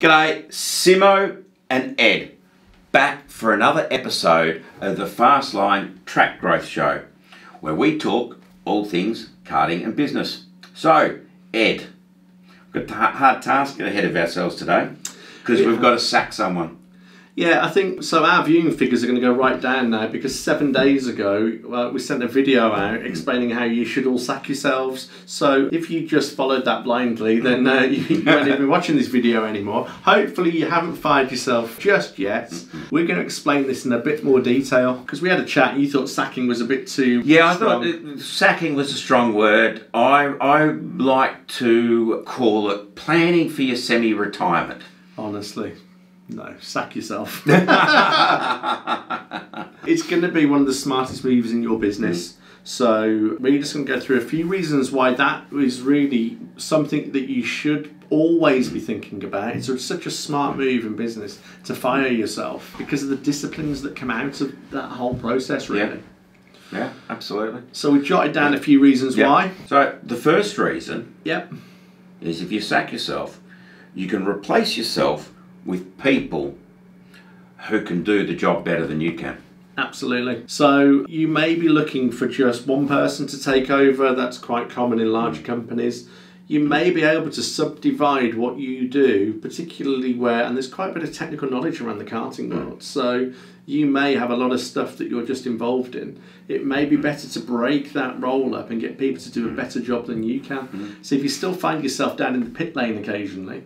G'day, Simo and Ed, back for another episode of the Fastline Track Growth Show, where we talk all things karting and business. So, Ed, we've got a hard task ahead of ourselves today because we've got to sack someone. Yeah, I think so. Our viewing figures are going to go right down now because seven days ago uh, we sent a video out explaining how you should all sack yourselves. So if you just followed that blindly, then uh, you won't even be watching this video anymore. Hopefully, you haven't fired yourself just yet. We're going to explain this in a bit more detail because we had a chat. You thought sacking was a bit too Yeah, I thought sacking was a strong word. I I like to call it planning for your semi-retirement. Honestly, no, sack yourself. it's going to be one of the smartest moves in your business. Mm. So we're just going to go through a few reasons why that is really something that you should always be thinking about. It's such a smart mm. move in business to fire yourself because of the disciplines that come out of that whole process, really. Yeah, absolutely. So we jotted down a few reasons Yeah. why. So the first reason Yep. is if you sack yourself, you can replace yourself with people who can do the job better than you can. Absolutely. So you may be looking for just one person to take over. That's quite common in larger mm. companies. You may be able to subdivide what you do, particularly where, and there's quite a bit of technical knowledge around the karting mm. world. So you may have a lot of stuff that you're just involved in. It may be better to break that role up and get people to do a mm. better job than you can. So if you still find yourself down in the pit lane occasionally,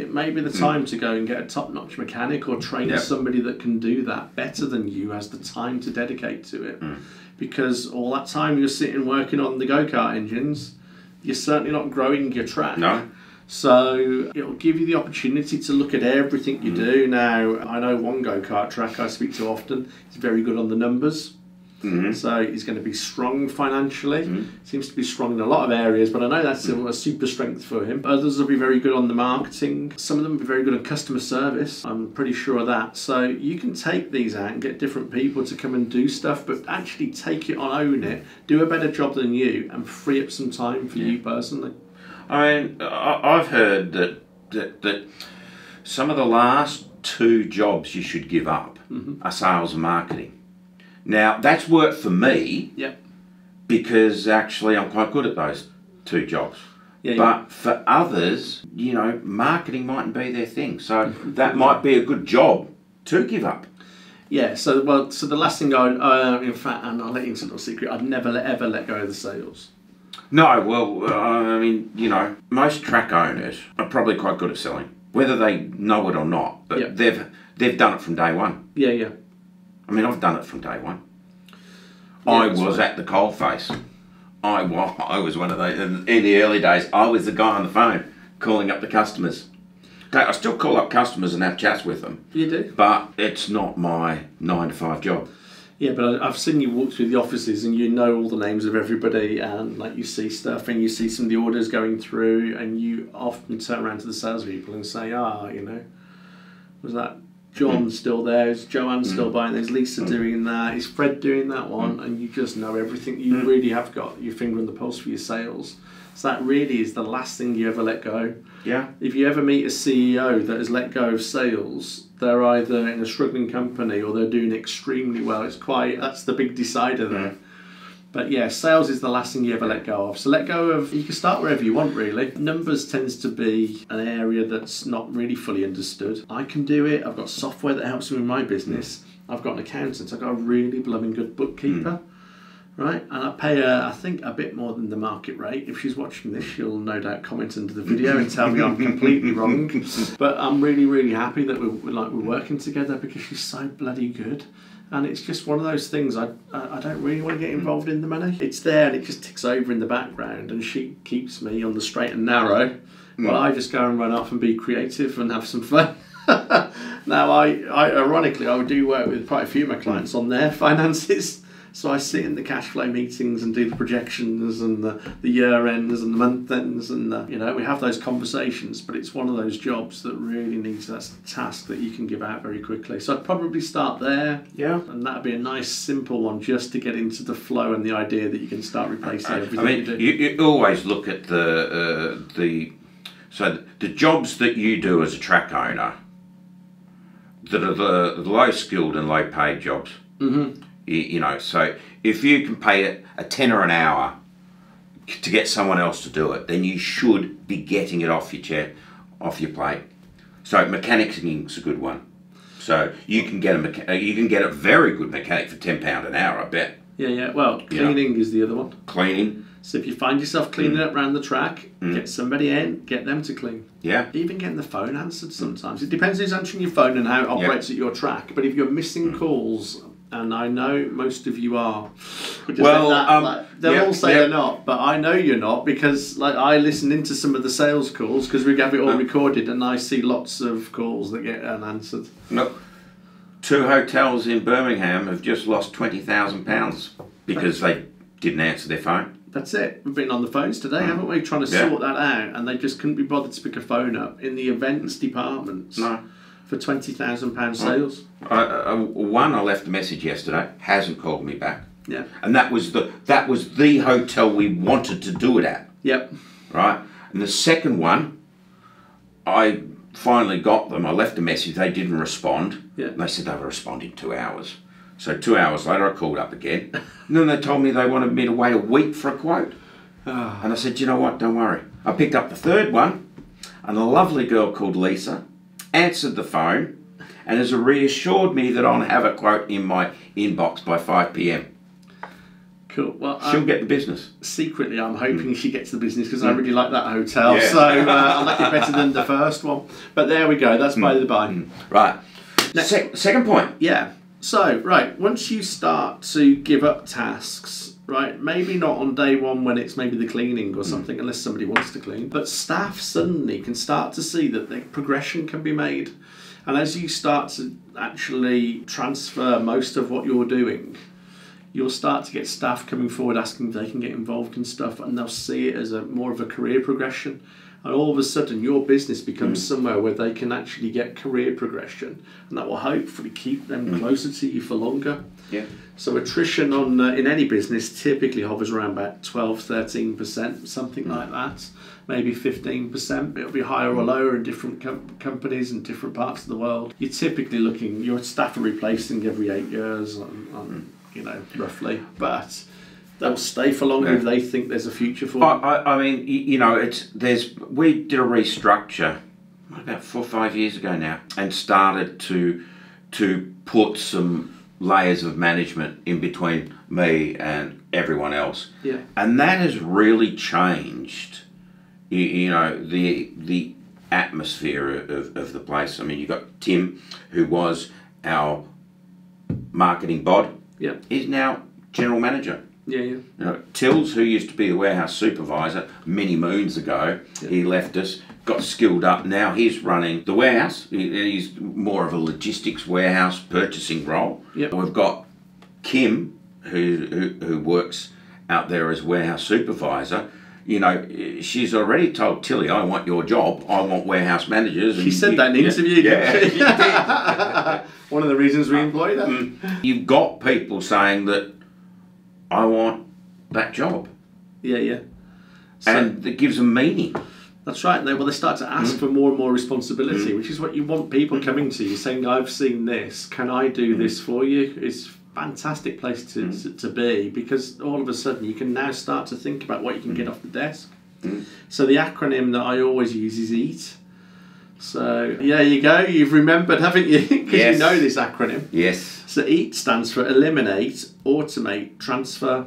it may be the hmm. time to go and get a top notch mechanic or train Yep. somebody that can do that better than you has the time to dedicate to it. Hmm. Because all that time you're sitting working on the go kart engines, you're certainly not growing your track. No? So it'll give you the opportunity to look at everything you hmm. do. Now, I know one go kart track I speak to often, he's very good on the numbers. Mhm. So he's going to be strong financially. Mm-hmm. Seems to be strong in a lot of areas, but I know that's a, a super strength for him. Others will be very good on the marketing. Some of them will be very good on customer service. I'm pretty sure of that. So you can take these out and get different people to come and do stuff, but actually take it on, own it, do a better job than you, and free up some time for you personally. I mean, I've heard that, that that some of the last two jobs you should give up mm-hmm. are sales and marketing. Now that's worked for me Yep. because actually I'm quite good at those two jobs. Yeah, But for others, you know, marketing mightn't be their thing. So that might be a good job to give up. Yeah, so well, so the last thing I, uh, in fact, and I'll let you into a little secret, I'd never let, ever let go of the sales. No, well, I mean, you know, most track owners are probably quite good at selling, whether they know it or not. But Yeah. they've they've done it from day one. Yeah, yeah. I mean, I've done it from day one. Yeah, I was right. at the coalface. I wa I was one of those in, in the early days. I was the guy on the phone calling up the customers. Okay, I still call up customers and have chats with them, You do? but it's not my nine to five job. Yeah, but I- I've seen you walk through the offices and you know all the names of everybody, and like you see stuff and you see some of the orders going through, and you often turn around to the salespeople and say, ah, you know, was that John mm. still there? Is Joanne still mm. buying? Is Lisa mm. doing that? Is Fred doing that one? And you just know everything. You really have got your finger on the pulse for your sales. So that really is the last thing you ever let go. Yeah. If you ever meet a CEO that has let go of sales, they're either in a struggling company or they're doing extremely well. It's quite that's the big decider there. But yeah, sales is the last thing you ever let go of. So let go of you can start wherever you want really. Numbers tends to be an area that's not really fully understood. I can do it. I've got software that helps me with my business. I've got an accountant. I've got a really blooming good bookkeeper. Right, and I pay her, I think, a bit more than the market rate. If she's watching this, she'll no doubt comment under the video and tell me I'm completely wrong. But I'm really, really happy that we're like we're working together because she's so bloody good. And it's just one of those things. I I don't really want to get involved in the money. It's there and it just ticks over in the background, and she keeps me on the straight and narrow. Hmm. While I just go and run off and be creative and have some fun. now, I, I ironically, I do work with quite a few of my clients on their finances. So I sit in the cash flow meetings and do the projections and the, the year ends and the month ends and the, you know we have those conversations. But it's one of those jobs that really needs that task that you can give out very quickly. So I'd probably start there. Yeah. And that'd be a nice simple one just to get into the flow and the idea that you can start replacing I everything mean, you do. you, you always look at the uh, the So the jobs that you do as a track owner, that are the, the low skilled and low paid jobs. Mm-hmm. You, you know, so if you can pay a, a tenner an hour to get someone else to do it, then you should be getting it off your chair, off your plate. So mechanicing's a good one. So you can get a mecha- uh, you can get a very good mechanic for ten pound an hour. I bet. Yeah, yeah. Well, cleaning is the other one. Cleaning, So if you find yourself cleaning Mm. up around the track, get somebody in, get them to clean. yeah, Even getting the phone answered sometimes. It depends who's answering your phone and how it operates at your track. But if you're Mm. missing calls, and I know most of you are, Well, that, um, like, they'll yeah, all say yeah. they're not, but I know you're not because like I listen into some of the sales calls because we have it all Uh. recorded, and I see lots of calls that get unanswered. no. Two hotels in Birmingham have just lost twenty thousand pounds because they didn't answer their phone. That's it. We've been on the phones today, haven't we? Trying to. Yeah. sort that out, and they just couldn't be bothered to pick a phone up in the events departments No. For twenty thousand pound sales. I, I, one, I left a message yesterday. Hasn't called me back, Yeah. and that was the that was the hotel we wanted to do it at. Yep. right? And the second one, I finally got them. I left a message. They didn't respond. Yeah. And they said they were responding two hours. So two hours later, I called up again. and then they told me they wanted me to wait a week for a quote. Ah. And I said, you know what? Don't worry. I picked up the third one, and a lovely girl called Lisa answered the phone and has reassured me that I'll have a quote in my inbox by 5 p.m. Cool. Well, She'll um, get the business. secretly, I'm hoping she gets the business because I really like that hotel. Yeah. So uh, I like it better than the first one. But there we go. That's by the by. Right. Sec- second point. Yeah. So, right, once you start to give up tasks, right, maybe not on day one when it's maybe the cleaning or hmm. something, unless somebody wants to clean, but staff suddenly can start to see that the progression can be made. And as you start to actually transfer most of what you're doing, you'll start to get staff coming forward asking if they can get involved in stuff and they'll see it as a more of a career progression and all of a sudden your business becomes hmm. somewhere where they can actually get career progression. And that will hopefully keep them hmm. closer to you for longer. Yeah. so attrition on uh, in any business typically hovers around about 12 13% something hmm. like that. Maybe 15% it'll be higher or lower in different com- companies in different parts of the world. You're typically looking your staff are replacing every eight years on, on you know roughly. But they'll stay for longer Yeah. if they think there's a future for them I, I mean, y- you know, it's there's we did a restructure about four or five years ago now, and started to to put some layers of management in between me and everyone else, yeah and that has really changed. You, you know the the atmosphere of, of the place. I mean, you've got Tim, who was our marketing bod, yeah is now general manager. Yeah yeah You know, Tills, who used to be the warehouse supervisor many moons ago, he left us, got skilled up. Now he's running the warehouse. He- He's more of a logistics warehouse purchasing role. Yep. We've got Kim, who, who who works out there as warehouse supervisor. You know, she's already told Tilly, "I want your job. I want warehouse managers." She said you- that in the yeah, interview. Yeah, didn't she she? did. One of the reasons we employ them. Mm. You've got people saying that I want that job, Yeah, yeah. So and that gives them meaning. that's right. They, well, they start to ask mm. for more and more responsibility, mm. which is what you want people mm. coming to you saying, "I've seen this. Can I do this for you?" It's a fantastic place to, to, to be because all of a sudden you can now start to think about what you can get off the desk. So the acronym that I always use is EAT. So there you go. You've remembered, haven't you? Because Yes. you know this acronym. Yes. So EAT stands for eliminate, automate, transfer.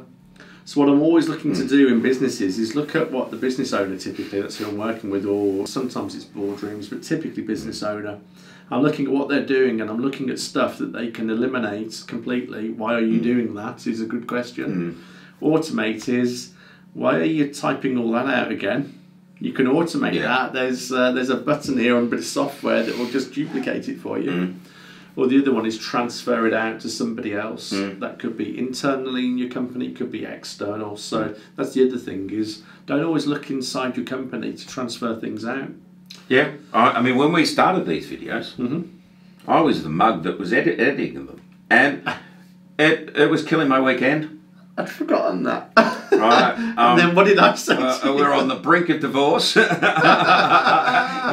So what I'm always looking to hmm. do in businesses is look at what the business owner typically, that's who I'm working with, or sometimes it's boardrooms, but typically business hmm. owner. I'm looking at what they're doing and I'm looking at stuff that they can eliminate completely. Why are you hmm. doing that? Is a good question. Automate is why are you typing all that out again? You can automate Yeah. that. There's uh, there's a button here on a bit of software that will just duplicate it for you. Or the other one is transfer it out to somebody else. That could be internally in your company, it could be external. So that's the other thing is don't always look inside your company to transfer things out. Yeah. I, I mean, when we started these videos, I was the mug that was edit- editing them, and it it was killing my weekend. I'd forgotten that. right? and Um, then what did I say? uh, to you? we're on the brink of divorce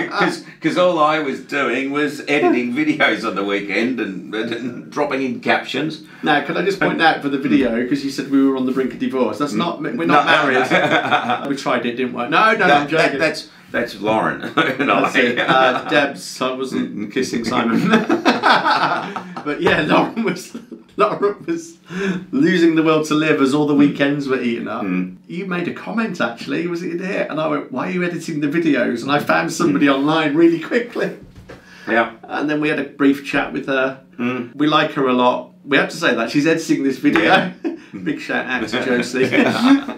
because all I was doing was editing videos on the weekend and, and dropping in captions. Now, can I just point out for the video because you said we were on the brink of divorce? That's not. We're not No, married. we tried it, didn't work. No, no, no I'm That, that, that's that's Lauren. and That's I. it. Uh, Deb's. I wasn't kissing Simon. but yeah, Lauren was. Lauren was losing the will to live as all the hmm. weekends were eaten up. Hmm. You made a comment actually, was it in here? And I went, "Why are you editing the videos?" And I found hmm. somebody online really quickly. yeah. And then we had a brief chat with her. We like her a lot. We have to say that she's editing this video. Big shout out to Josie.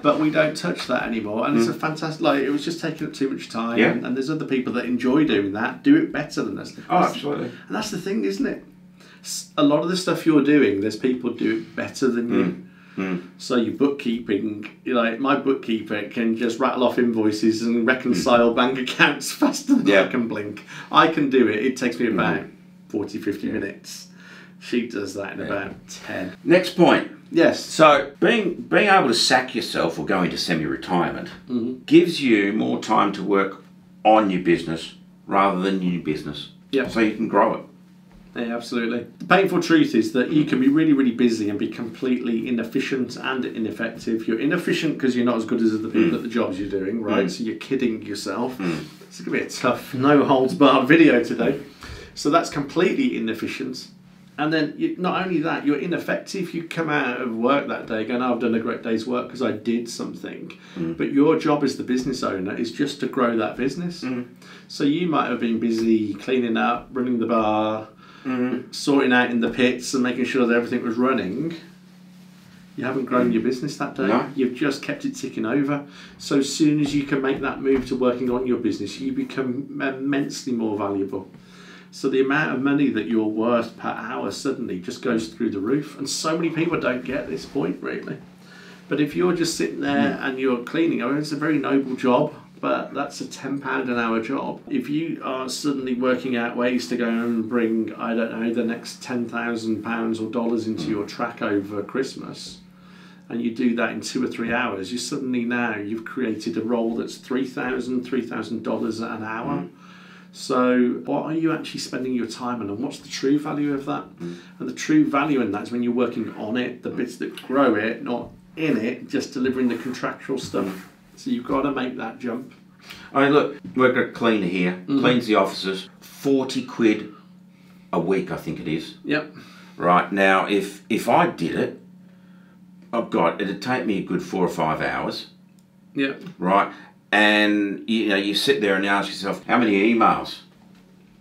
but we don't touch that anymore, and it's a fantastic. Like it was just taking up too much time. Yeah. And, and there's other people that enjoy doing that, do it better than us. Oh, absolutely. And that's the thing, isn't it? A lot of the stuff you're doing, there's people do it better than you. Mm. Mm. So your bookkeeping, you like my bookkeeper can just rattle off invoices and reconcile mm. bank accounts faster than I can blink. I can do it. It takes me about 40, 50 minutes. She does that in about 10. Next point. Yes. So being being able to sack yourself or go into semi-retirement mm-hmm. gives you more time to work on your business rather than your business. Yeah. So you can grow it. Yeah, absolutely. The painful truth is that you can be really, really busy and be completely inefficient and ineffective. You're inefficient because you're not as good as the people mm. at the jobs you're doing, right? Mm. So you're kidding yourself. Mm. It's going to be a tough, no holds barred video today. So that's completely inefficient. And then you, not only that, you're ineffective. You come out of work that day going, oh, I've done a great day's work because I did something. But your job as the business owner is just to grow that business. So you might have been busy cleaning up, running the bar, Mm-hmm. sorting out in the pits and making sure that everything was running. You haven't grown your business that day. No. You've just kept it ticking over. So as soon as you can make that move to working on your business, you become immensely more valuable. So the amount of money that you're worth per hour suddenly just goes through the roof. And so many people don't get this point really. But if you're just sitting there mm. and you're cleaning, I mean, it's a very noble job, but that's a ten pound an hour job. If you are suddenly working out ways to go and bring, I don't know, the next ten thousand pounds or dollars into your track over Christmas, and you do that in two or three hours, you suddenly now you've created a role that's three thousand, three thousand dollars an hour. Mm. So, what are you actually spending your time on, and what's the true value of that? Mm. And the true value in that is when you're working on it, the bits that grow it, not in it, just delivering the contractual stuff. So you've got to make that jump. I mean, look, we've got a cleaner here, cleans the offices, 40 quid a week, I think it is. Yep. Right now, if if I did it, oh God, it'd take me a good four or five hours, Yep. right? And you know, you sit there and you ask yourself, how many emails,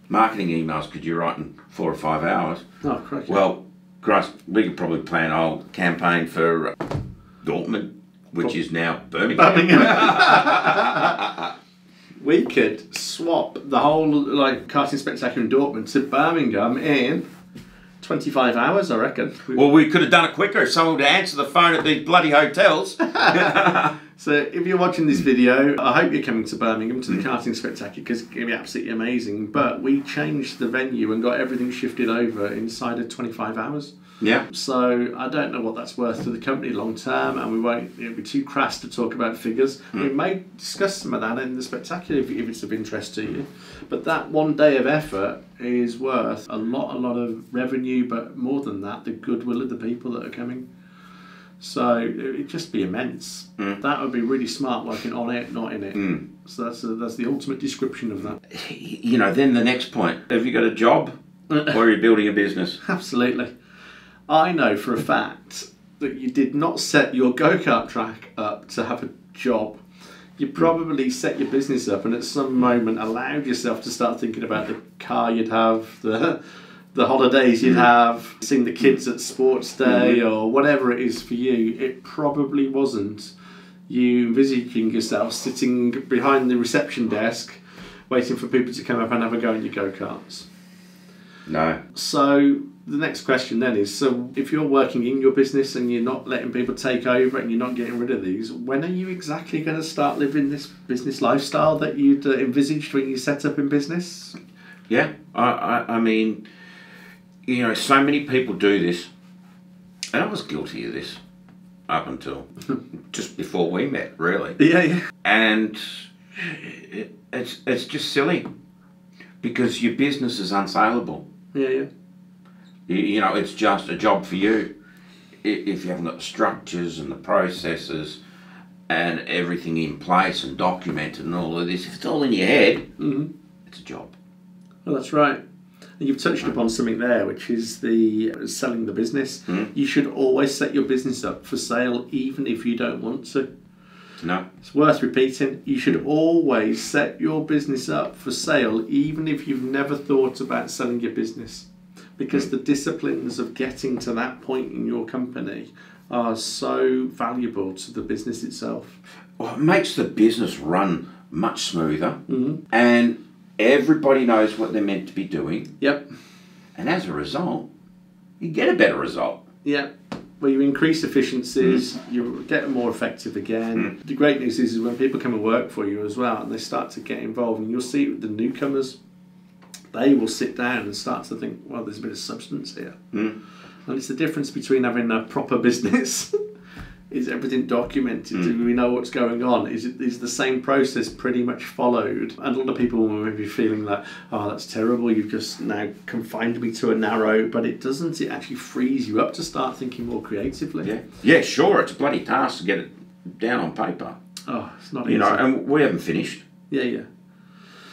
marketing emails, could you write in four or five hours? Oh, crikey. Well, Christ, we could probably plan a whole campaign for uh, Dortmund, which is now Birmingham. Birmingham. we could swap the whole like karting spectacular in Dortmund to Birmingham in 25 hours, I reckon. Well, we could have done it quicker if someone would answer the phone at these bloody hotels. So if you're watching this video, I hope you're coming to Birmingham to the mm. karting spectacular because it's going to be absolutely amazing. But we changed the venue and got everything shifted over inside of 25 hours. Yeah. So I don't know what that's worth to the company long term, and we won't. It'd be too crass to talk about figures. Hmm. We may discuss some of that in the spectacular if, if it's of interest to you. But that one day of effort is worth a lot, a lot of revenue, but more than that, the goodwill of the people that are coming. So it'd just be immense. Hmm. That would be really smart working on it, not in it. Hmm. So that's that's the ultimate description of that. You know, then the next point have you got a job or are you building a business? Absolutely. I know for a fact that you did not set your go kart track up to have a job. You hmm. probably set your business up and at some moment allowed yourself to start thinking about the car you'd have, the the holidays you'd hmm. have, seeing the kids at sports hmm. day or whatever it is for you. It probably wasn't you envisaging yourself sitting behind the reception desk waiting for people to come up and have a go in your go karts. No. So the next question then is: so if you're working in your business and you're not letting people take over and you're not getting rid of these, when are you exactly going to start living this business lifestyle that you'd uh, envisaged when you set up in business? Yeah. I, I, I mean, you know, so many people do this, and I was guilty of this. up until just before we met, really. Yeah, yeah. And it, it's, it's just silly because your business is unsaleable. Yeah, yeah. You, you know, it's just a job for you. If you haven't got the structures and the processes and everything in place and documented and all of this, if it's all in your head, Mhm. it's a job. Well, that's right. And you've touched upon something there, which is the uh, selling the business. Mhm. You should always set your business up for sale, even if you don't want to. No? It's worth repeating. You should always set your business up for sale, even if you've never thought about selling your business. Because hmm. the disciplines of getting to that point in your company are so valuable to the business itself. Well, it makes the business run much smoother Mhm. and everybody knows what they're meant to be doing. Yep. And as a result, you get a better result. Yep. Well, you increase efficiencies, hmm. you get more effective again. Hmm. The great news is, is when people come and work for you as well and they start to get involved, and you'll see the newcomers, they will sit down and start to think, well, there's a bit of substance here. Mm. And it's the difference between having a proper business. Is everything documented? Do we know what's going on? Is it is the same process pretty much followed? And a lot of people will maybe feeling like, oh, that's terrible. You've just now confined me to a narrow. But it doesn't. It actually frees you up to start thinking more creatively. Yeah. Yeah, sure, it's a bloody task to get it down on paper. Oh, it's not easy. You easy. know, and we haven't finished, yeah, yeah,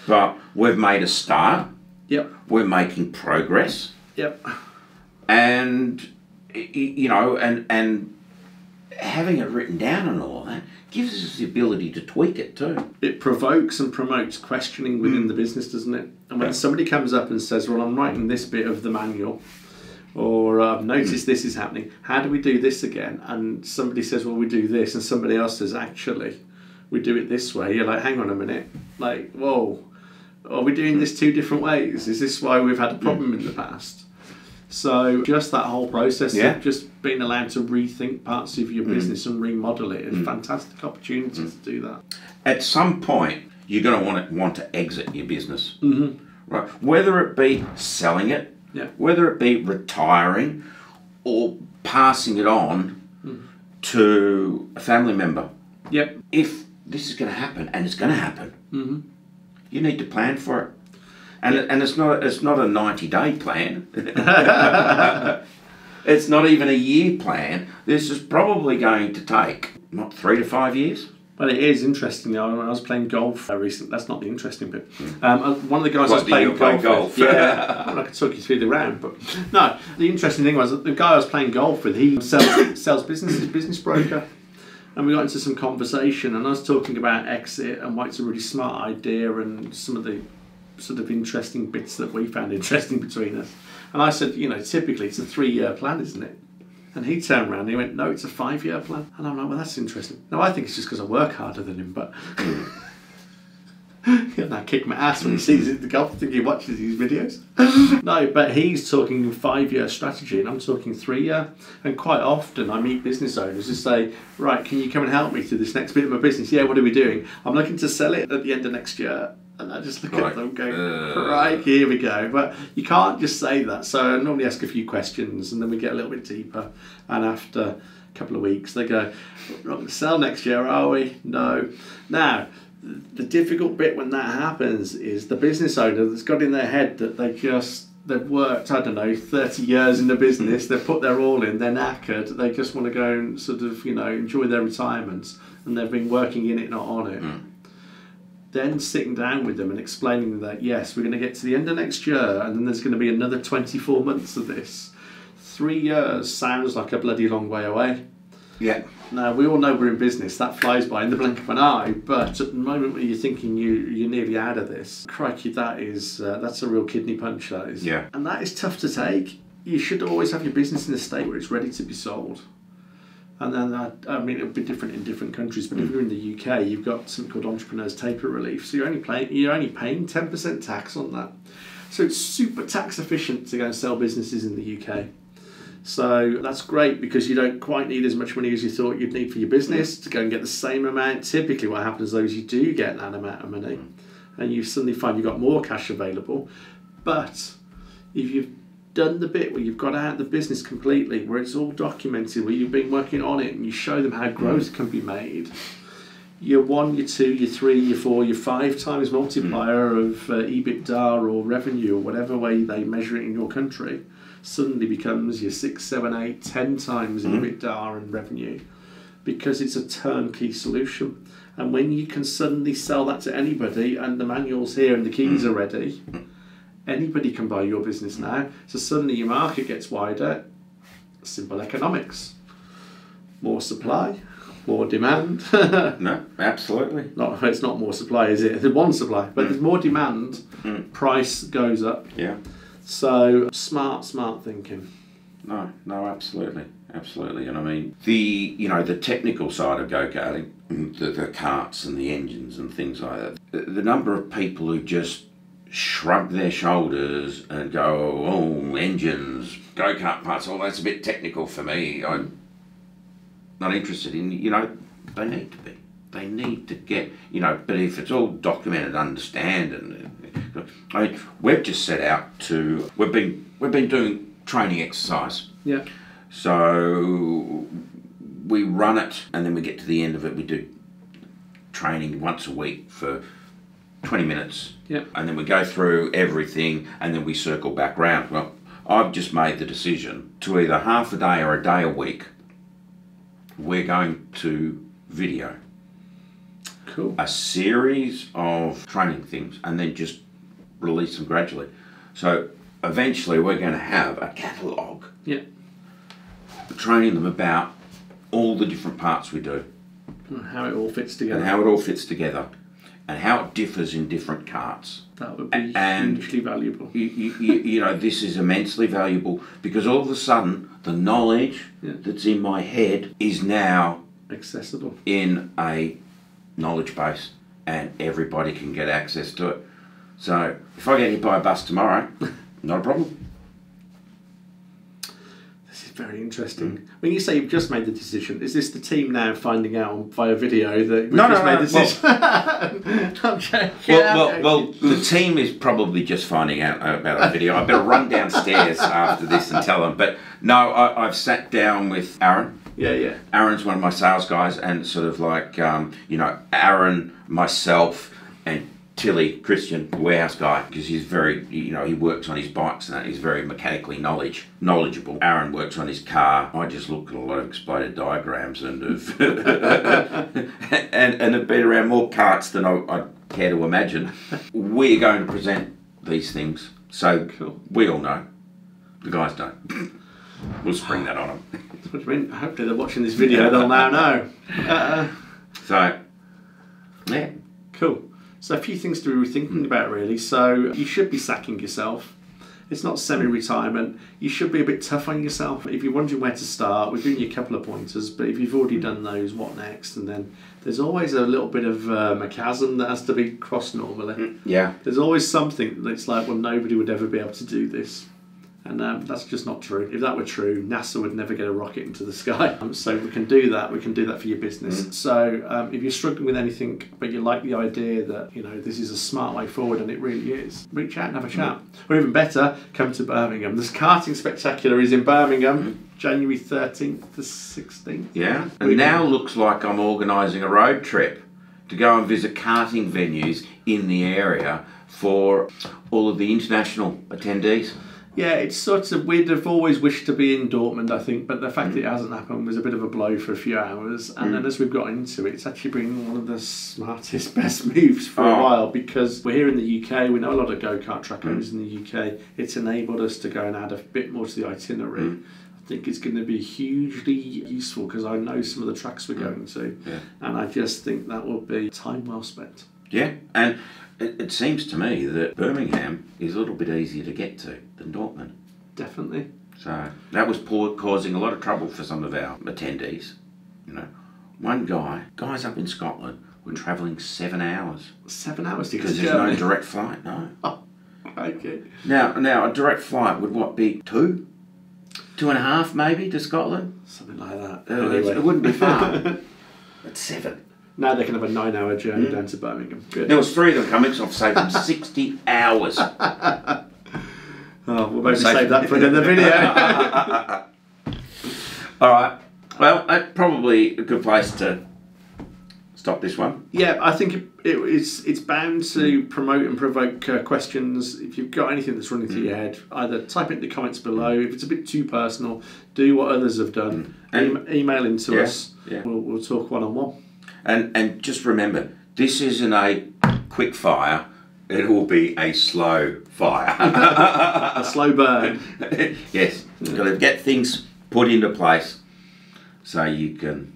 but we've made a start. Yep, We're making progress. yep, and you know and and having it written down and all that gives us the ability to tweak it too it provokes and promotes questioning within the mm. business, doesn't it? And when Yeah. somebody comes up and says, "Well, I'm writing this bit of the manual," or um, "I've noticed mm. this is happening. How do we do this again?" And somebody says, "Well, we do this," and somebody else says, "Actually, we do it this way." You're like, "Hang on a minute, like, whoa, are we doing this two different ways? Is this why we've had a problem hmm. in the past?" So just that whole process Yeah. of just being allowed to rethink parts of your hmm. business and remodel it is a fantastic opportunity to do that. at some point you're going to want to want to exit your business Mm-hmm. right whether it be selling it Yeah. whether it be retiring or passing it on mm-hmm. to a family member Yep. if this is going to happen and it's going to happen Mhm. You need to plan for it and, and it's not it's not a 90 day plan it's not even a year plan this is probably going to take what three to five years But it is interesting. though, I was playing golf uh, recently, that's not the interesting bit. Um, uh, one of the guys I was playing golf, golf? with, yeah, well, I could talk you through the round, but no. The interesting thing was that the guy I was playing golf with, he sells sells businesses, business broker, and we got into some conversation, and I was talking about exit and why it's a really smart idea, and some of the sort of interesting bits that we found interesting between us. And I said, you know, typically it's a three year plan, isn't it? And he turned around and he went, No, it's a five year plan. And I'm like, Well, that's interesting. No, I think it's just because I work harder than him, but. and I kick my ass when he sees it, the golf. I think he watches these videos. no, but he's talking five year strategy and I'm talking three year. And quite often I meet business owners who say, Right, can you come and help me through this next bit of my business? Yeah, what are we doing? I'm looking to sell it at the end of next year. And I just look Right. at them going, Uh. right, here we go. But you can't just say that. So I normally ask a few questions and then we get a little bit deeper. And after a couple of weeks, they go, we're not going to sell next year, are we? No. Now, the difficult bit when that happens is the business owner that's got in their head that they just they've worked I don't know thirty years in the business they've put their all in they're knackered they just want to go and sort of you know enjoy their retirement and they've been working in it not on it. Mm. Then sitting down with them and explaining that yes we're going to get to the end of next year and then there's going to be another 24 months of this. Three years sounds like a bloody long way away. Yeah now we all know we're in business. That flies by in the blink of an eye. But at the moment when you're thinking you you're nearly out of this, crikey, that is uh, that's a real kidney punch. That is. Yeah. And that is tough to take. You should always have your business in a state where it's ready to be sold. And then that, I mean, it'll be different in different countries. But if you're in the UK, you've got something called entrepreneurs taper relief. So you're only paying you're only paying ten percent tax on that. So it's super tax efficient to go and sell businesses in the UK. So that's great because you don't quite need as much money as you thought you'd need for your business mm. to go and get the same amount. Typically, what happens though is you do get that amount of money, mm. and you suddenly find you've got more cash available. But if you've done the bit where you've got out the business completely, where it's all documented, where you've been working on it, and you show them how growth mm. can be made. Your one, your two, your three, your four, your five times multiplier of uh, EBITDA or revenue or whatever way they measure it in your country suddenly becomes your six, seven, eight, ten times mm-hmm. EBITDA and revenue because it's a turnkey solution. And when you can suddenly sell that to anybody and the manual's here and the keys mm. are ready, anybody can buy your business now. So suddenly your market gets wider. Simple economics. More supply, more demand. No, absolutely. not it's not more supply, is it? There's one supply, but mm. there's more demand. Mm. Price goes up. Yeah. So smart, smart thinking. No, no, absolutely, absolutely. And I mean, the you know the technical side of go karting, the, the karts and the engines and things like that. The, the number of people who just shrug their shoulders and go, "Oh, engines, go kart parts, oh, that's a bit technical for me. I'm not interested in." You know, they need to be. They need to get, you know, but if it's all documented, understand, and I mean, we've just set out to. We've been we've been doing training exercise. Yeah. So we run it, and then we get to the end of it. We do training once a week for twenty minutes, Yeah. and then we go through everything, and then we circle back round. Well, I've just made the decision to either half a day or a day a week. We're going to video Cool. a series of training things and then just release them gradually. So eventually we're going to have a catalogue Yeah. training them about all the different parts we do And How it all fits and together. how it all fits together and how it differs in different karts. That would be And- hugely valuable. You, you, you, you know, this is immensely valuable because all of a sudden the knowledge Yeah. that's in my head is now Accessible. in a knowledge base and everybody can get access to it. So if I get hit by a bus tomorrow, not a problem. This is very interesting. When you say you've just made the decision, is this the team now finding out via video that we've No, no, just no, made the decision? Well, I'm well, joking. well, the team is probably just finding out about a video. I better run downstairs after this and tell them. But no, I, I've sat down with Aaron. Yeah, yeah. Aaron's one of my sales guys, and sort of like, um, you know, Aaron, myself, and Tilly Christian, the warehouse guy, because he's very, you know, he works on his bikes and that. He's very mechanically knowledge knowledgeable. Aaron works on his car. I just look at a lot of exploded diagrams and have, and and have been around more karts than I, I care to imagine. We're going to present these things, so Cool. we all know. The guys don't. We'll spring that on them. I mean. Hopefully they're watching this video. They'll now know. Uh, So, yeah. cool. So a few things to be thinking about really. So you should be sacking yourself. It's not semi-retirement. You should be a bit tough on yourself. If you're wondering where to start, we're giving you a couple of pointers. But if you've already done those, what next? And then there's always a little bit of um, a chasm that has to be crossed normally. Yeah. There's always something that's like, well, nobody would ever be able to do this. And um, that's just not true. If that were true, NASA would never get a rocket into the sky. Um, so we can do that. We can do that for your business. So um, if you're struggling with anything, but you like the idea that you know this is a smart way forward, and it really is, reach out and have a chat. Or even better, come to Birmingham. This karting spectacular is in Birmingham, January 13th to 16th. Yeah. We- And now looks like I'm organising a road trip to go and visit karting venues in the area for all of the international attendees. Yeah, it's sort of we'd have always wished to be in Dortmund, I think, but the fact that it hasn't happened was a bit of a blow for a few hours. And mm. then as we've got into it, it's actually been one of the smartest, best moves for a Oh. while because we're here in the UK. We know a lot of go kart track mm. owners in the UK. It's enabled us to go and add a bit more to the itinerary. I think it's going to be hugely useful because I know some of the tracks we're going to, Yeah. and I just think that will be time well spent. Yeah. And it, it seems to me that Birmingham is a little bit easier to get to than Dortmund. Definitely. So that was poor, causing a lot of trouble for some of our attendees. You know, one guy, guys up in Scotland, were travelling seven hours Seven hours to get because there's no direct flight. No. Oh, okay. Now, now a direct flight would what be two, two and a half maybe to Scotland? Something like that. Uh, Anyway. It wouldn't be far. but seven. Now they can have a nine hour journey hmm. down to Birmingham. Good. There was three of them coming, so I've saved them sixty hours. Oh, we'll maybe Conversation. save that for another video. All right. Well, that's probably a good place to stop this one. yeah, I think it, it, it's it's bound to promote and provoke uh, questions. If you've got anything that's running through your hmm. head, either type it in the comments below. If it's a bit too personal, do what others have done. Hmm. And- E- email into Yeah, us. yeah. We'll, we'll talk one on one. And and just remember, this isn't a quick fire. It will be a slow fire. A slow burn. yes, you've got to get things put into place so you can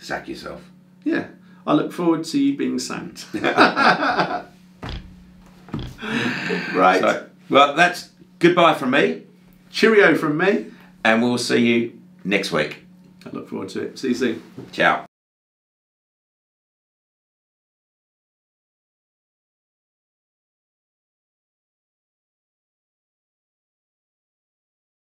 sack yourself. Yeah. I look forward to you being sacked. Right. So, well, that's goodbye from me, Cheerio from me. and we'll see you next week. I look forward to it. See you soon. Ciao.